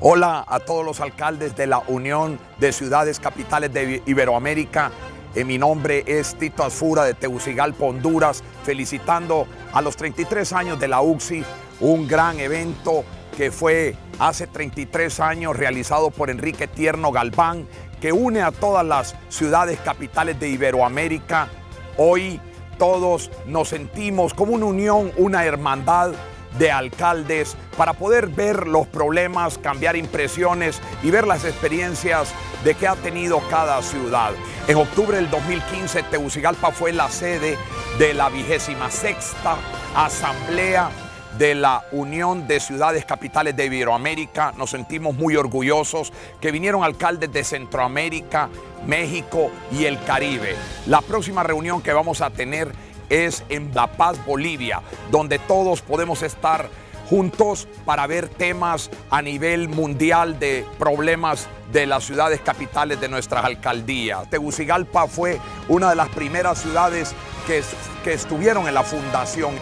Hola a todos los alcaldes de la Unión de Ciudades Capitales de Iberoamérica. Eh, mi nombre es Tito Asfura de Tegucigalpa, Honduras, felicitando a los 33 años de la UCSI, un gran evento que fue hace 33 años realizado por Enrique Tierno Galván, que une a todas las ciudades capitales de Iberoamérica. Hoy todos nos sentimos como una unión, una hermandad de alcaldes para poder ver los problemas, cambiar impresiones y ver las experiencias de que ha tenido cada ciudad. En octubre del 2015 Tegucigalpa fue la sede de la vigésima sexta asamblea de la Unión de Ciudades Capitales de Iberoamérica. Nos sentimos muy orgullosos que vinieron alcaldes de Centroamérica, México y el Caribe. La próxima reunión que vamos a tener es en La Paz, Bolivia, donde todos podemos estar juntos para ver temas a nivel mundial de problemas de las ciudades capitales de nuestras alcaldías. Tegucigalpa fue una de las primeras ciudades que, que estuvieron en la fundación.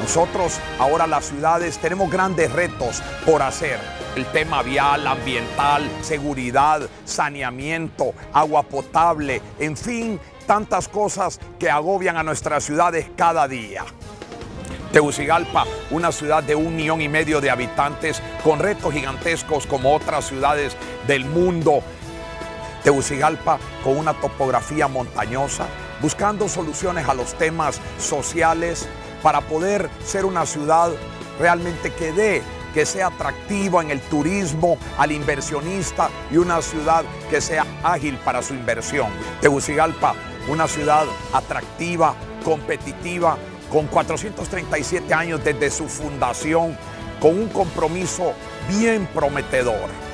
Nosotros ahora las ciudades tenemos grandes retos por hacer. El tema vial, ambiental, seguridad, saneamiento, agua potable, en fin, tantas cosas que agobian a nuestras ciudades cada día. Tegucigalpa, una ciudad de un millón y medio de habitantes con retos gigantescos como otras ciudades del mundo. Tegucigalpa con una topografía montañosa, buscando soluciones a los temas sociales para poder ser una ciudad realmente que dé que sea atractiva en el turismo al inversionista y una ciudad que sea ágil para su inversión. Tegucigalpa, una ciudad atractiva, competitiva, con 437 años desde su fundación, con un compromiso bien prometedor.